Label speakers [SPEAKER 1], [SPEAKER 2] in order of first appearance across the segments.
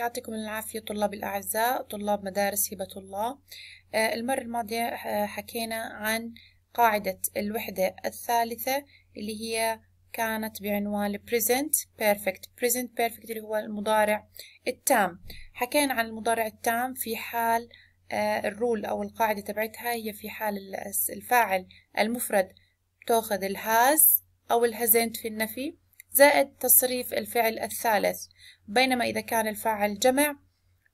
[SPEAKER 1] يعطيكم العافية طلاب الأعزاء طلاب مدارس هبة الله. آه، المرة الماضية آه، حكينا عن قاعدة الوحدة الثالثة اللي هي كانت بعنوان present perfect. Present perfect اللي هو المضارع التام. حكينا عن المضارع التام في حال آه، الرول أو القاعدة تبعتها هي في حال الفاعل المفرد. تأخذ الهاز أو الهزنت في النفي. زائد تصريف الفعل الثالث. بينما إذا كان الفاعل جمع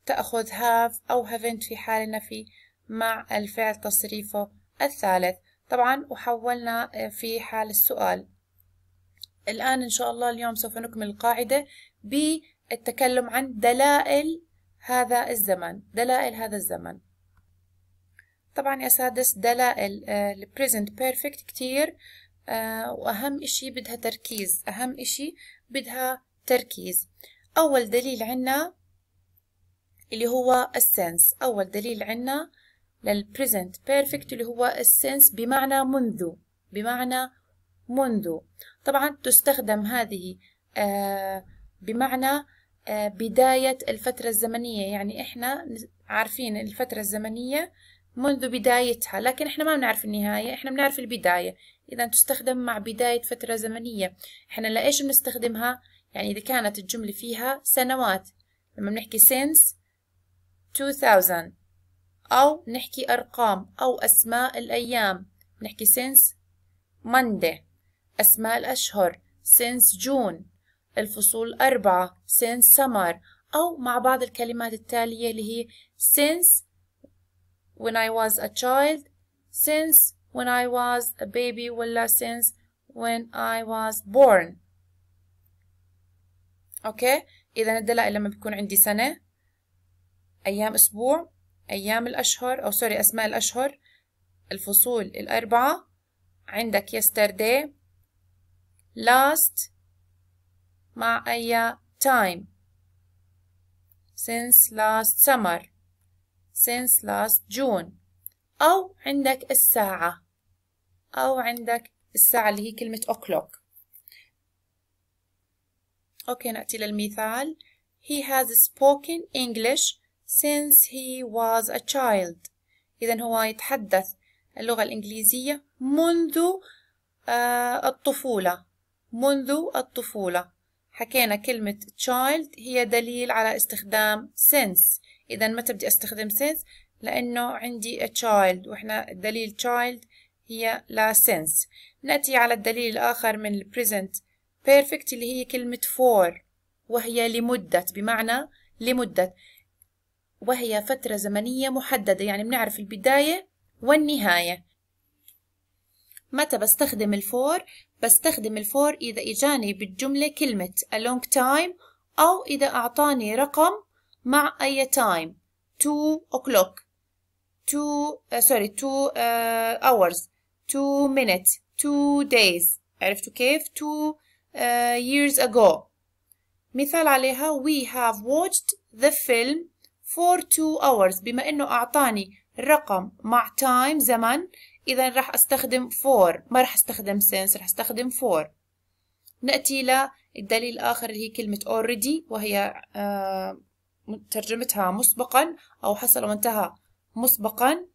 [SPEAKER 1] تأخذ have أو haven't في حال النفي مع الفعل تصريفه الثالث. طبعا وحولنا في حال السؤال. الآن إن شاء الله اليوم سوف نكمل القاعدة بالتكلم عن دلائل هذا الزمن. دلائل هذا الزمن. طبعا يا سادس دلائل ال present perfect كتير. آه، وأهم إشي بدها تركيز أهم إشي بدها تركيز. أول دليل عنا اللي هو ال since أول دليل عنا لل present perfect اللي هو ال since بمعنى منذ بمعنى منذ. طبعا تستخدم هذه آه، بمعنى آه، بداية الفترة الزمنية. يعني إحنا عارفين الفترة الزمنية منذ بدايتها لكن إحنا ما بنعرف النهاية إحنا بنعرف البداية. إذا تستخدم مع بداية فترة زمنية. إحنا لإيش بنستخدمها؟ يعني إذا كانت الجملة فيها سنوات. لما بنحكي since 2000 أو نحكي أرقام أو أسماء الأيام. نحكي since Monday أسماء الأشهر. since June الفصول أربعة. since summer. أو مع بعض الكلمات التالية اللي هي since when I was a child since when I was a baby ولا since when I was born. okay إذا الدلائل لما بيكون عندي سنة أيام أسبوع أيام الأشهر أو sorry أسماء الأشهر الفصول الأربعة عندك yesterday last مع أي time. Since last summer. Since last June. أو عندك الساعة. أو عندك الساعة اللي هي كلمة o'clock. أوكي نأتي للمثال. He has spoken English since he was a child. إذا هو يتحدث اللغة الإنجليزية منذ آه الطفولة. منذ الطفولة. حكينا كلمة child هي دليل على استخدام since. إذا متى بدي أستخدم since لأنه عندي a child. وإحنا دليل child هي لا since نأتي على الدليل الآخر من present. perfect اللي هي كلمة for. وهي لمدة بمعنى لمدة. وهي فترة زمنية محددة يعني بنعرف البداية والنهاية. متى بستخدم الفور بستخدم الفور إذا إجاني بالجملة كلمة a long time أو إذا أعطاني رقم مع أي time. 2 o'clock. 2 uh, sorry 2 uh, hours. 2 minutes. 2 days. عرفتوا كيف؟ 2 uh, years ago. مثال عليها we have watched the film for 2 hours. بما إنه أعطاني رقم مع time زمن إذا راح أستخدم for ما راح أستخدم since راح أستخدم for نأتي للدليل الآخر اللي هي كلمة already وهي آه ترجمتها مسبقا أو حصل وانتهى مسبقا.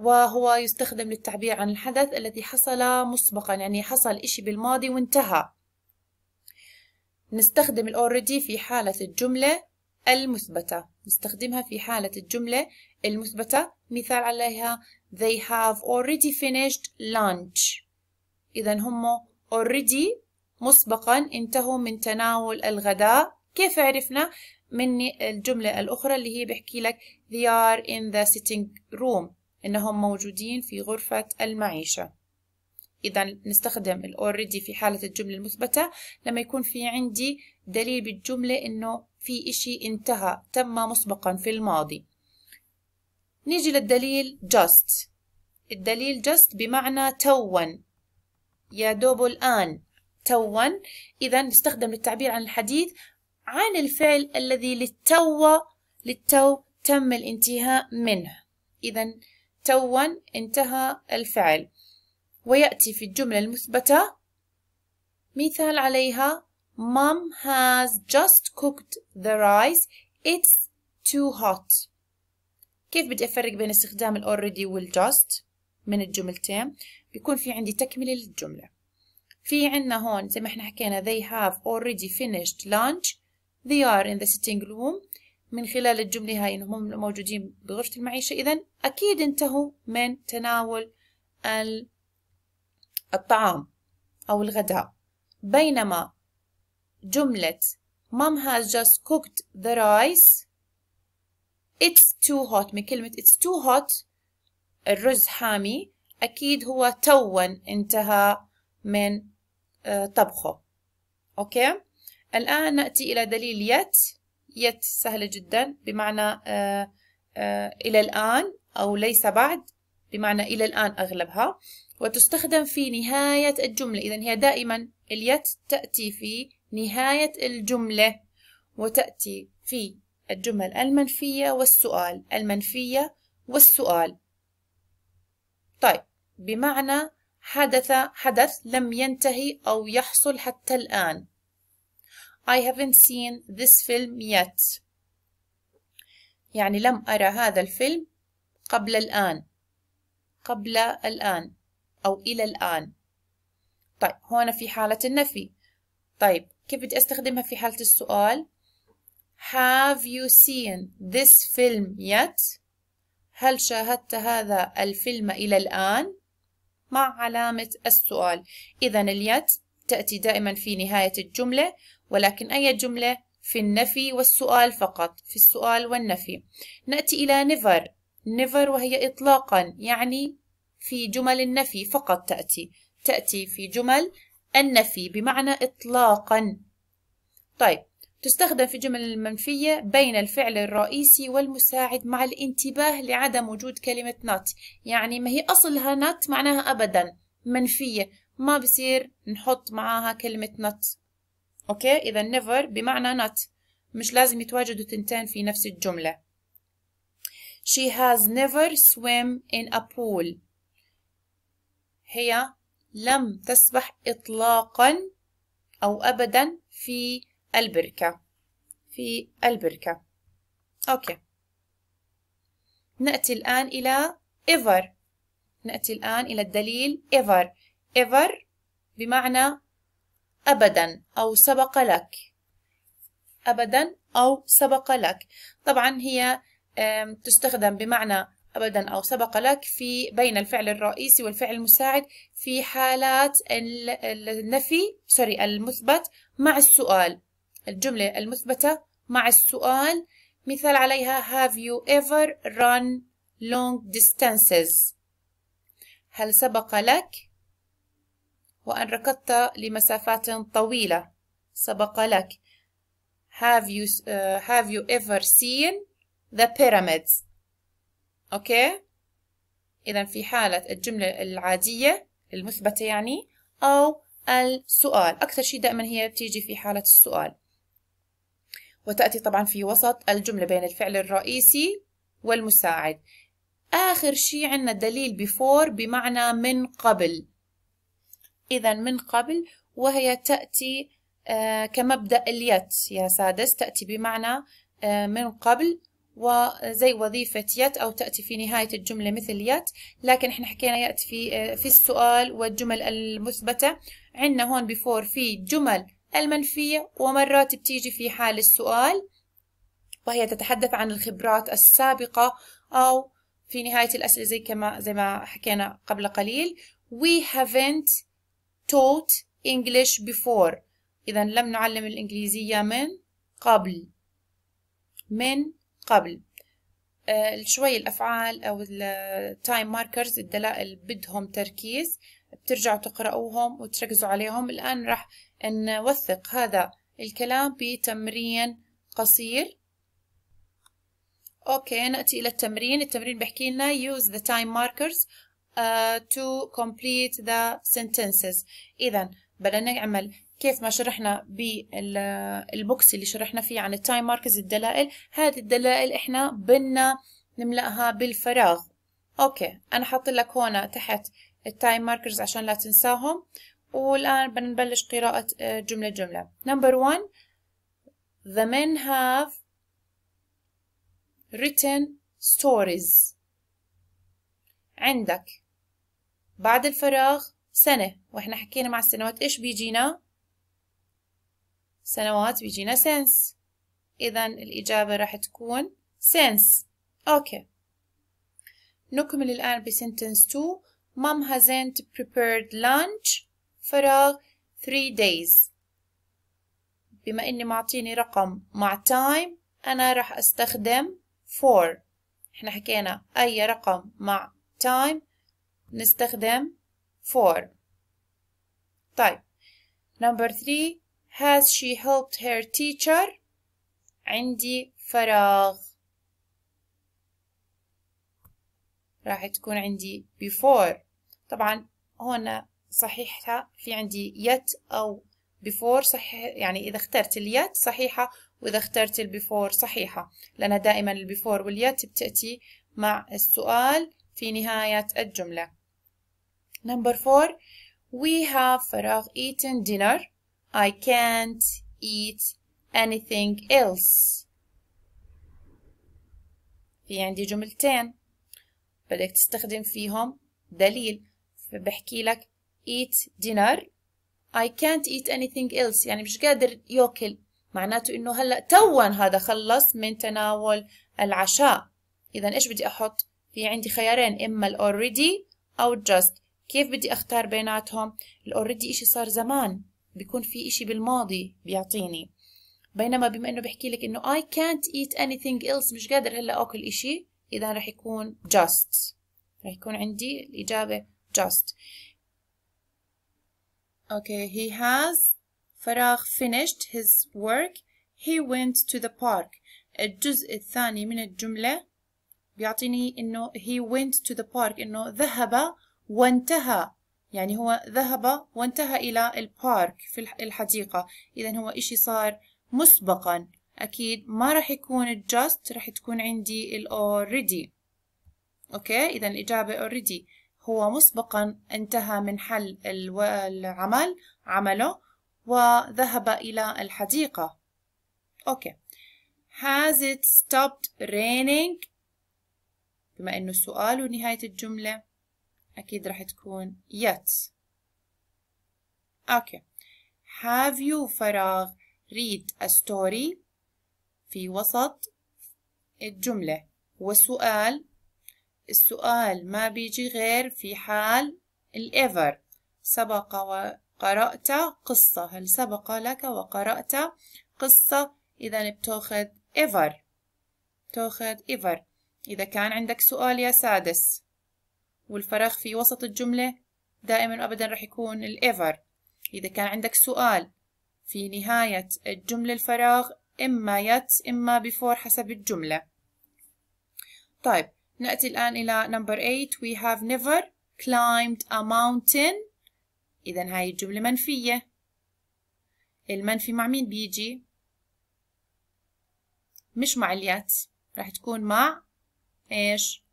[SPEAKER 1] وهو يستخدم للتعبير عن الحدث الذي حصل مسبقا يعني حصل إشي بالماضي وانتهى. نستخدم already في حالة الجملة المثبتة. نستخدمها في حالة الجملة المثبتة. مثال عليها they have already finished lunch. إذا هم already مسبقا انتهوا من تناول الغداء. كيف عرفنا؟ من الجملة الأخرى اللي هي بحكي لك they are in the sitting room. إنهم موجودين في غرفة المعيشة. إذا نستخدم ال already في حالة الجملة المثبتة. لما يكون في عندي دليل بالجملة إنه في إشي انتهى تم مسبقا في الماضي. نيجي للدليل just. الدليل just بمعنى توا يا دوب الآن. توا إذا نستخدم للتعبير عن الحديث عن الفعل الذي للتو للتو تم الانتهاء منه. إذا توا انتهى الفعل. ويأتي في الجملة المثبتة مثال عليها Mom has just cooked the rice. It's too hot. كيف بدي أفرق بين استخدام ال already وال just من الجملتين؟ بيكون في عندي تكملة للجملة. في عنا هون زي ما إحنا حكينا they have already finished lunch. They are in the sitting room. من خلال الجملة هاي إنهم موجودين بغرفة المعيشة. إذا أكيد انتهوا من تناول الطعام أو الغداء. بينما جملة mom has just cooked the rice. It's too hot. من كلمة it's too hot. الرز حامي. أكيد هو توا انتهى من آه، طبخه. أوكي؟ الآن نأتي إلى دليل يت يت سهلة جدا. بمعنى آه، آه، إلى الآن أو ليس بعد. بمعنى إلى الآن أغلبها. وتستخدم في نهاية الجملة. إذا هي دائما اليت تأتي في نهاية الجملة وتأتي في الجمل المنفية والسؤال. المنفية والسؤال. طيب بمعنى حدث حدث لم ينتهي أو يحصل حتى الآن. I haven't seen this film yet. يعني لم أرى هذا الفيلم قبل الآن. قبل الآن. أو إلى الآن. طيب هنا في حالة النفي. طيب كيف بدي أستخدمها في حالة السؤال؟ Have you seen this film yet? هل شاهدت هذا الفيلم إلى الآن؟ مع علامة السؤال. إذا اليت تأتي دائما في نهاية الجملة. ولكن أي جملة في النفي والسؤال فقط في السؤال والنفي. نأتي إلى never. never وهي إطلاقا يعني في جمل النفي فقط تأتي. تأتي في جمل النفي بمعنى إطلاقا. طيب تستخدم في جمل المنفية بين الفعل الرئيسي والمساعد مع الانتباه لعدم وجود كلمة not. يعني ما هي أصلها not معناها أبدا منفية. ما بصير نحط معاها كلمة not. أوكي؟ إذا never بمعنى not. مش لازم يتواجدوا تنتين في نفس الجملة. She has never swim in a pool. هي لم تسبح إطلاقا أو أبدا في البركة. في البركة. okay. نأتي الآن إلى ever. نأتي الآن إلى الدليل ever. ever بمعنى أبدا أو سبق لك. أبدا أو سبق لك. طبعا هي تستخدم بمعنى أبدا أو سبق لك في بين الفعل الرئيسي والفعل المساعد في حالات النفي sorry المثبت مع السؤال. الجملة المثبتة مع السؤال. مثال عليها Have you ever run long distances? هل سبق لك؟ وأن ركضت لمسافات طويلة. سبق لك. Have you, uh, have you ever seen the pyramids? أوكي إذا في حالة الجملة العادية المثبتة يعني أو السؤال. أكثر شيء دائما هي بتيجي في حالة السؤال. وتأتي طبعا في وسط الجملة بين الفعل الرئيسي والمساعد. آخر شيء عندنا دليل before بمعنى من قبل. إذا من قبل وهي تأتي آه كمبدأ اليت يا سادس تأتي بمعنى آه من قبل وزي وظيفة يت أو تأتي في نهاية الجملة مثل يت لكن إحنا حكينا يأتي في آه في السؤال والجمل المثبتة. عندنا هون بفور في جمل المنفية ومرات بتيجي في حال السؤال وهي تتحدث عن الخبرات السابقة أو في نهاية الأسئلة زي كما زي ما حكينا قبل قليل. We haven't taught English before. إذا لم نعلم الإنجليزية من قبل. من قبل. آه شوي الأفعال أو ال time markers الدلائل بدهم تركيز. بترجعوا تقرأوهم وتركزوا عليهم. الآن راح نوثق هذا الكلام بتمرين قصير. okay نأتي إلى التمرين. التمرين بحكي لنا use the time markers uh, to complete the sentences. إذا بدنا نعمل كيف ما شرحنا بال box اللي شرحنا فيه عن ال time markers الدلائل. هذه الدلائل إحنا بدنا نملأها بالفراغ. okay أنا حاط لك هون تحت ال time markers عشان لا تنساهم. والآن بنبلش قراءة جملة جملة. Number one the men have written stories. عندك. بعد الفراغ سنة وإحنا حكينا مع السنوات إيش بيجينا؟ سنوات بيجينا since إذا الإجابة راح تكون since okay. نكمل الآن ب sentence 2 Mom hasn't prepared lunch. فراغ 3 days. بما إني معطيني رقم مع time أنا راح أستخدم for إحنا حكينا أي رقم مع time نستخدم for طيب. Number 3 has she helped her teacher? عندي فراغ. راح تكون عندي before. طبعا هون صحيحة في عندي yet أو before صحيح يعني إذا اخترت اليت صحيحة وإذا اخترت ال before صحيحة. لأن دائما ال before وال yet بتأتي مع السؤال في نهاية الجملة. Number four we have فراغ eaten dinner. I can't eat anything else. في عندي جملتين. بدك تستخدم فيهم دليل. فبحكي لك eat dinner. I can't eat anything else. يعني مش قادر ياكل معناته إنه هلأ توا هذا خلص من تناول العشاء. اذا إيش بدي أحط؟ في عندي خيارين إما ال already أو just. كيف بدي أختار بيناتهم؟ ال already إشي صار زمان بيكون في إشي بالماضي بيعطيني. بينما بما إنه بحكي لك إنه I can't eat anything else مش قادر هلأ آكل إشي إذا رح يكون just. رح يكون عندي الإجابة just. Okay he has فراغ finished his work. He went to the park. الجزء الثاني من الجملة بيعطيني إنه he went to the park إنه ذهب وانتهى. يعني هو ذهب وانتهى إلى البارك في الحديقة. إذا هو إشي صار مسبقا. أكيد ما راح يكون just راح تكون عندي already. okay؟ إذا الإجابة already. هو مسبقا انتهى من حل العمل عمله وذهب إلى الحديقة. okay. Has it stopped raining بما إنه السؤال ونهاية الجملة أكيد راح تكون yet okay Have you فراغ read a story في وسط الجملة؟ والسؤال السؤال ما بيجي غير في حال الإيفر سبق وقرأت قصة. هل سبق لك وقرأت قصة؟ إذا بتأخذ ever. تاخذ ever. إذا كان عندك سؤال يا سادس والفراغ في وسط الجملة دائما أبدا رح يكون الإيفر إذا كان عندك سؤال في نهاية الجملة الفراغ إما يت إما بفور حسب الجملة. طيب نأتي الآن إلى number 8 we have never climbed a mountain. إذا هاي الجملة منفية. المنفي مع مين بيجي؟ مش مع اليت. راح تكون مع إيش؟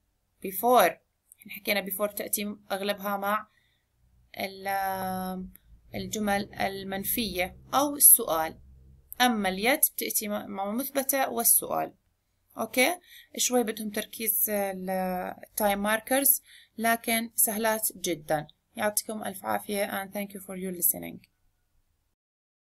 [SPEAKER 1] before. إحنا حكينا before تأتي أغلبها مع الجمل المنفية أو السؤال. أما ال yet بتأتي مع مثبتة والسؤال. okay؟ شوي بدهم تركيز ال time markers لكن سهلات جدا. يعطيكم ألف عافية and thank you for your listening.